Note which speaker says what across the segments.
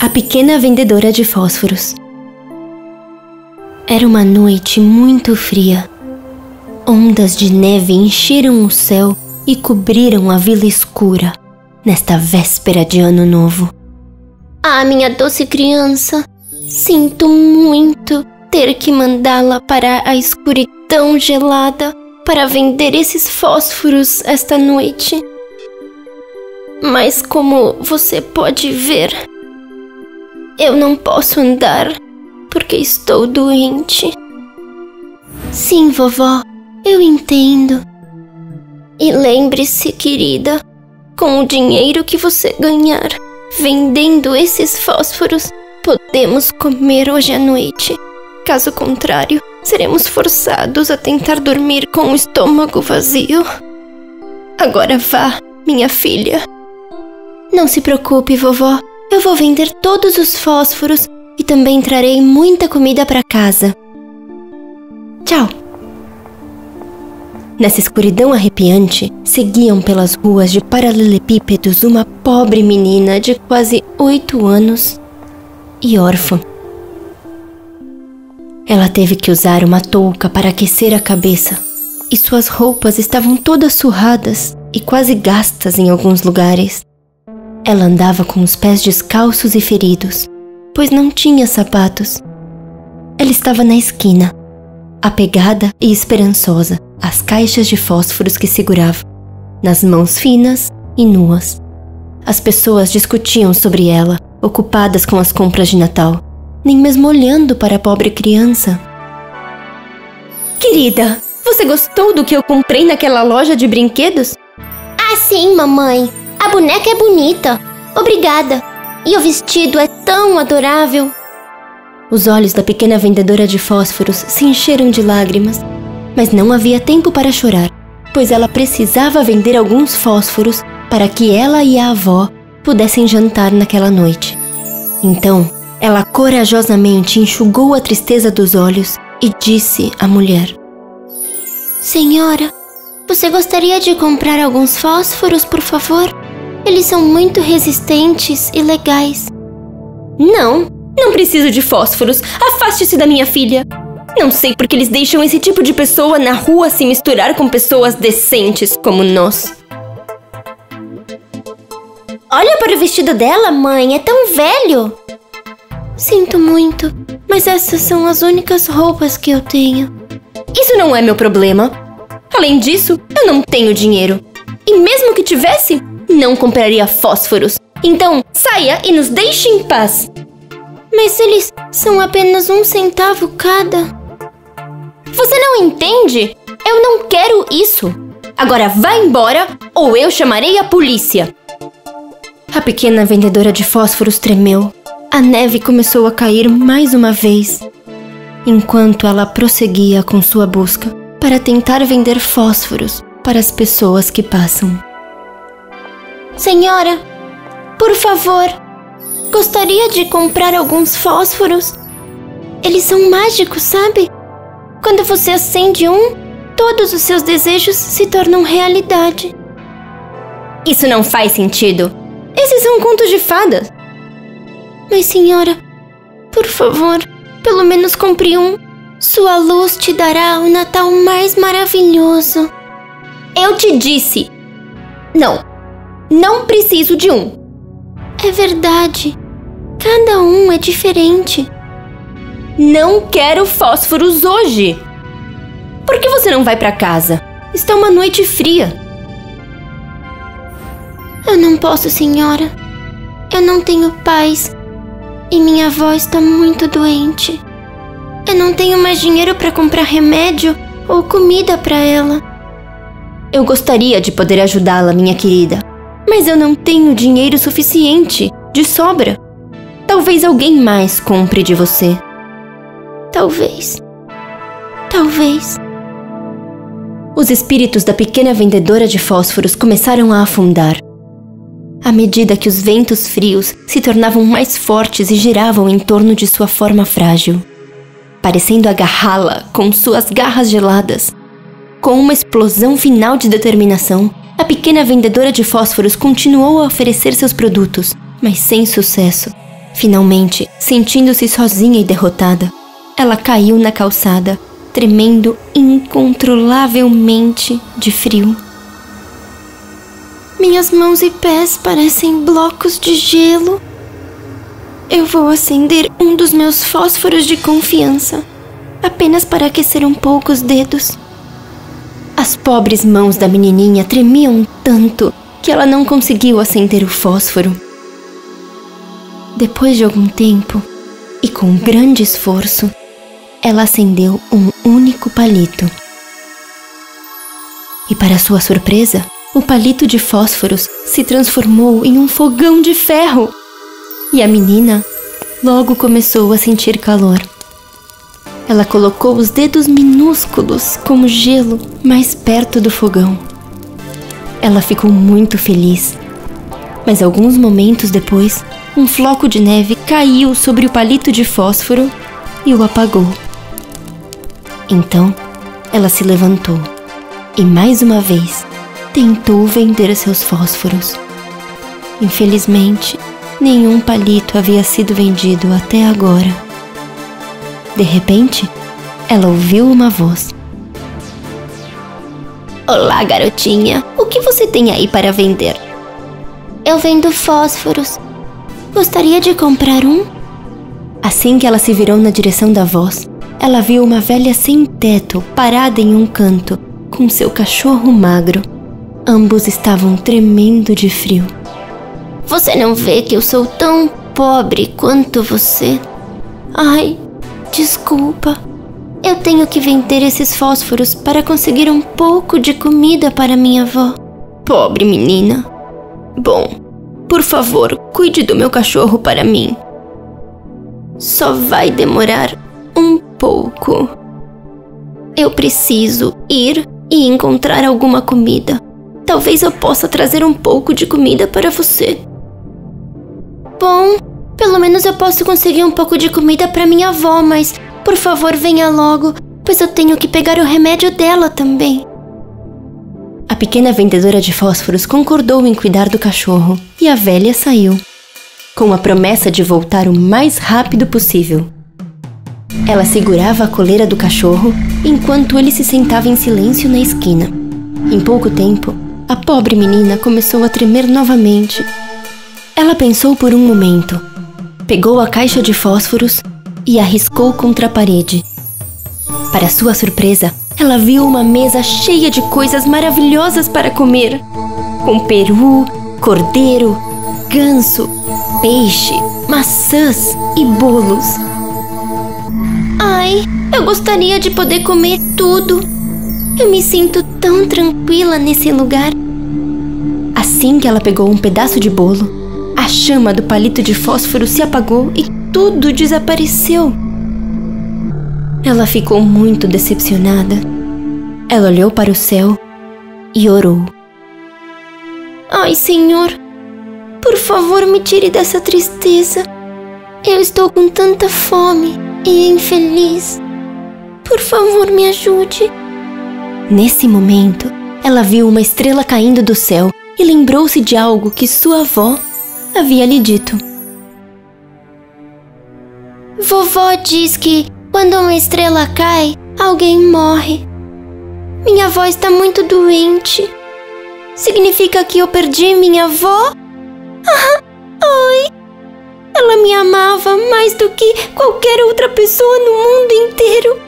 Speaker 1: A pequena vendedora de fósforos. Era uma noite muito fria. Ondas de neve encheram o céu e cobriram a vila escura nesta véspera de Ano Novo.
Speaker 2: Ah, minha doce criança, sinto muito ter que mandá-la para a escuridão gelada para vender esses fósforos esta noite. Mas como você pode ver, eu não posso andar porque estou doente.
Speaker 3: Sim, vovó, eu entendo.
Speaker 2: E lembre-se, querida, com o dinheiro que você ganhar vendendo esses fósforos, podemos comer hoje à noite. Caso contrário, seremos forçados a tentar dormir com o estômago vazio. Agora vá, minha filha.
Speaker 3: Não se preocupe, vovó. Eu vou vender todos os fósforos e também trarei muita comida para casa. Tchau.
Speaker 1: Nessa escuridão arrepiante, seguiam pelas ruas de paralelepípedos uma pobre menina de quase oito anos e órfã. Ela teve que usar uma touca para aquecer a cabeça, e suas roupas estavam todas surradas e quase gastas em alguns lugares. Ela andava com os pés descalços e feridos, pois não tinha sapatos. Ela estava na esquina, apegada e esperançosa às caixas de fósforos que segurava, nas mãos finas e nuas. As pessoas discutiam sobre ela, ocupadas com as compras de Natal, nem mesmo olhando para a pobre criança.
Speaker 2: Querida, você gostou do que eu comprei naquela loja de brinquedos?
Speaker 3: Ah, sim, mamãe. A boneca é bonita. Obrigada. E o vestido é tão adorável.
Speaker 1: Os olhos da pequena vendedora de fósforos se encheram de lágrimas, mas não havia tempo para chorar, pois ela precisava vender alguns fósforos para que ela e a avó pudessem jantar naquela noite. Então, ela corajosamente enxugou a tristeza dos olhos e disse à mulher:
Speaker 3: Senhora, você gostaria de comprar alguns fósforos, por favor? Eles são muito resistentes e legais.
Speaker 2: Não, não preciso de fósforos. Afaste-se da minha filha. Não sei por que eles deixam esse tipo de pessoa na rua se misturar com pessoas decentes como nós.
Speaker 3: Olha para o vestido dela, mãe. É tão velho.
Speaker 2: Sinto muito, mas essas são as únicas roupas que eu tenho. Isso não é meu problema. Além disso, eu não tenho dinheiro. E mesmo que tivesse, não compraria fósforos. Então, saia e nos deixe em paz.
Speaker 3: Mas eles são apenas um centavo cada.
Speaker 2: Você não entende? Eu não quero isso. Agora vá embora ou eu chamarei a polícia.
Speaker 1: A pequena vendedora de fósforos tremeu. A neve começou a cair mais uma vez, enquanto ela prosseguia com sua busca para tentar vender fósforos para as pessoas que passam.
Speaker 3: Senhora, por favor, gostaria de comprar alguns fósforos. Eles são mágicos, sabe? Quando você acende um, todos os seus desejos se tornam realidade.
Speaker 2: Isso não faz sentido. Esses são contos de fadas.
Speaker 3: Mas, senhora, por favor, pelo menos compre um. Sua luz te dará o Natal mais maravilhoso.
Speaker 2: Eu te disse. Não, não preciso de um.
Speaker 3: É verdade. Cada um é diferente.
Speaker 2: Não quero fósforos hoje. Por que você não vai para casa? Está uma noite fria.
Speaker 3: Eu não posso, senhora. Eu não tenho paz e minha avó está muito doente. Eu não tenho mais dinheiro para comprar remédio ou comida para ela.
Speaker 2: Eu gostaria de poder ajudá-la, minha querida, mas eu não tenho dinheiro suficiente, de sobra. Talvez alguém mais compre de você.
Speaker 3: Talvez. Talvez.
Speaker 1: Os espíritos da pequena vendedora de fósforos começaram a afundar. À medida que os ventos frios se tornavam mais fortes e giravam em torno de sua forma frágil, parecendo agarrá-la com suas garras geladas. Com uma explosão final de determinação, a pequena vendedora de fósforos continuou a oferecer seus produtos, mas sem sucesso. Finalmente, sentindo-se sozinha e derrotada, ela caiu na calçada, tremendo incontrolavelmente de frio.
Speaker 3: Minhas mãos e pés parecem blocos de gelo. Eu vou acender um dos meus fósforos de confiança, apenas para aquecer um pouco os dedos.
Speaker 1: As pobres mãos da menininha tremiam tanto que ela não conseguiu acender o fósforo. Depois de algum tempo, e com grande esforço, ela acendeu um único palito. E para sua surpresa, o palito de fósforos se transformou em um fogão de ferro. E a menina logo começou a sentir calor. Ela colocou os dedos minúsculos como gelo mais perto do fogão. Ela ficou muito feliz. Mas alguns momentos depois, um floco de neve caiu sobre o palito de fósforo e o apagou. Então, ela se levantou e mais uma vez tentou vender seus fósforos. Infelizmente, nenhum palito havia sido vendido até agora. De repente, ela ouviu uma voz.
Speaker 2: Olá, garotinha. O que você tem aí para vender?
Speaker 3: Eu vendo fósforos. Gostaria de comprar um?
Speaker 1: Assim que ela se virou na direção da voz, ela viu uma velha sem teto parada em um canto, com seu cachorro magro. Ambos estavam tremendo de frio.
Speaker 2: Você não vê que eu sou tão pobre quanto você?
Speaker 3: Ai, Desculpa. Eu tenho que vender esses fósforos para conseguir um pouco de comida para minha avó.
Speaker 2: Pobre menina. Bom, por favor, cuide do meu cachorro para mim. Só vai demorar um pouco. Eu preciso ir e encontrar alguma comida. Talvez eu possa trazer um pouco de comida para você.
Speaker 3: Bom, pelo menos eu posso conseguir um pouco de comida para minha avó, mas por favor venha logo, pois eu tenho que pegar o remédio dela também.
Speaker 1: A pequena vendedora de fósforos concordou em cuidar do cachorro e a velha saiu, com a promessa de voltar o mais rápido possível. Ela segurava a coleira do cachorro enquanto ele se sentava em silêncio na esquina. Em pouco tempo, a pobre menina começou a tremer novamente. Ela pensou por um momento pegou a caixa de fósforos e arriscou contra a parede. Para sua surpresa, ela viu uma mesa cheia de coisas maravilhosas para comer, com peru, cordeiro, ganso, peixe, maçãs e bolos.
Speaker 3: Ai, eu gostaria de poder comer tudo. Eu me sinto tão tranquila nesse lugar.
Speaker 1: Assim que ela pegou um pedaço de bolo, a chama do palito de fósforo se apagou e tudo desapareceu. Ela ficou muito decepcionada. Ela olhou para o céu e orou.
Speaker 3: Ai, Senhor, por favor, me tire dessa tristeza. Eu estou com tanta fome e infeliz. Por favor, me ajude.
Speaker 1: Nesse momento, ela viu uma estrela caindo do céu e lembrou-se de algo que sua avó havia lhe dito.
Speaker 3: Vovó diz que quando uma estrela cai, alguém morre. Minha avó está muito doente. Significa que eu perdi minha avó? Ah, oi! Ela me amava mais do que qualquer outra pessoa no mundo inteiro.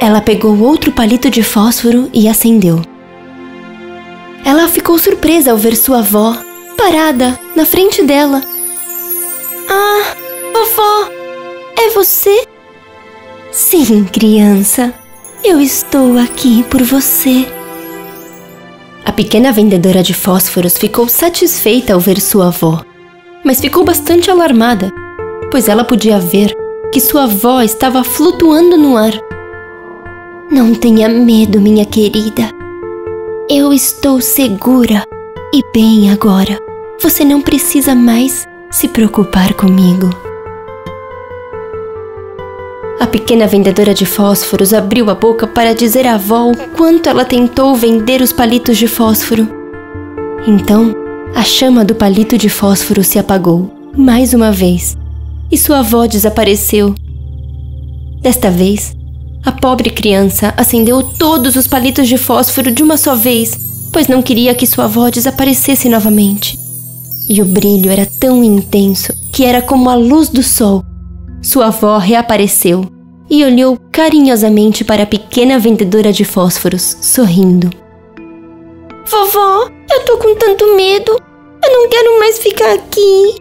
Speaker 1: Ela pegou outro palito de fósforo e acendeu. Ela ficou surpresa ao ver sua avó parada na frente dela.
Speaker 3: Ah, vovó, é você?
Speaker 1: Sim, criança, eu estou aqui por você. A pequena vendedora de fósforos ficou satisfeita ao ver sua avó, mas ficou bastante alarmada, pois ela podia ver que sua avó estava flutuando no ar.
Speaker 3: Não tenha medo, minha querida. Eu estou segura e bem agora. Você não precisa mais se preocupar comigo.
Speaker 1: A pequena vendedora de fósforos abriu a boca para dizer à avó o quanto ela tentou vender os palitos de fósforo. Então, a chama do palito de fósforo se apagou mais uma vez e sua avó desapareceu. Desta vez, a pobre criança acendeu todos os palitos de fósforo de uma só vez, pois não queria que sua avó desaparecesse novamente. E o brilho era tão intenso que era como a luz do sol. Sua avó reapareceu e olhou carinhosamente para a pequena vendedora de fósforos, sorrindo.
Speaker 3: Vovó, eu tô com tanto medo. Eu não quero mais ficar aqui.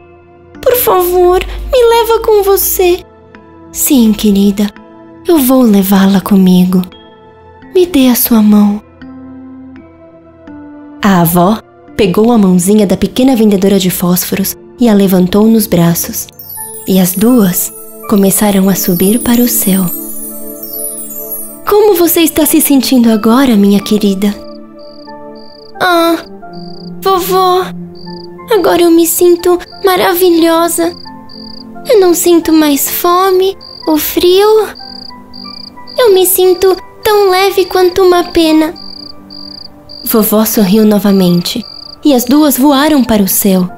Speaker 3: Por favor, me leva com você.
Speaker 1: Sim, querida, eu vou levá-la comigo. Me dê a sua mão. A avó pegou a mãozinha da pequena vendedora de fósforos e a levantou nos braços. E as duas começaram a subir para o céu. Como você está se sentindo agora, minha querida?
Speaker 3: Ah, vovó, agora eu me sinto maravilhosa. Eu não sinto mais fome ou frio. Eu me sinto tão leve quanto uma pena.
Speaker 1: Vovó sorriu novamente e as duas voaram para o céu.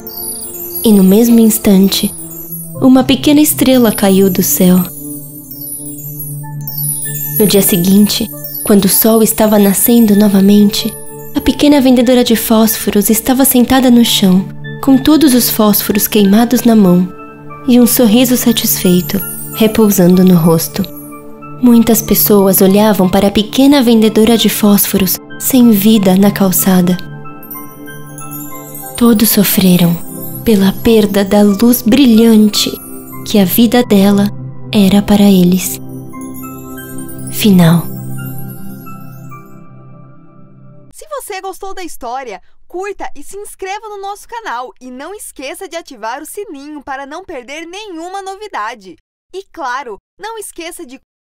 Speaker 1: E no mesmo instante, uma pequena estrela caiu do céu. No dia seguinte, quando o sol estava nascendo novamente, a pequena vendedora de fósforos estava sentada no chão, com todos os fósforos queimados na mão e um sorriso satisfeito repousando no rosto. Muitas pessoas olhavam para a pequena vendedora de fósforos sem vida na calçada. Todos sofreram pela perda da luz brilhante que a vida dela era para eles. Final.
Speaker 4: Se você gostou da história, curta e se inscreva no nosso canal e não esqueça de ativar o sininho para não perder nenhuma novidade. E claro, não esqueça de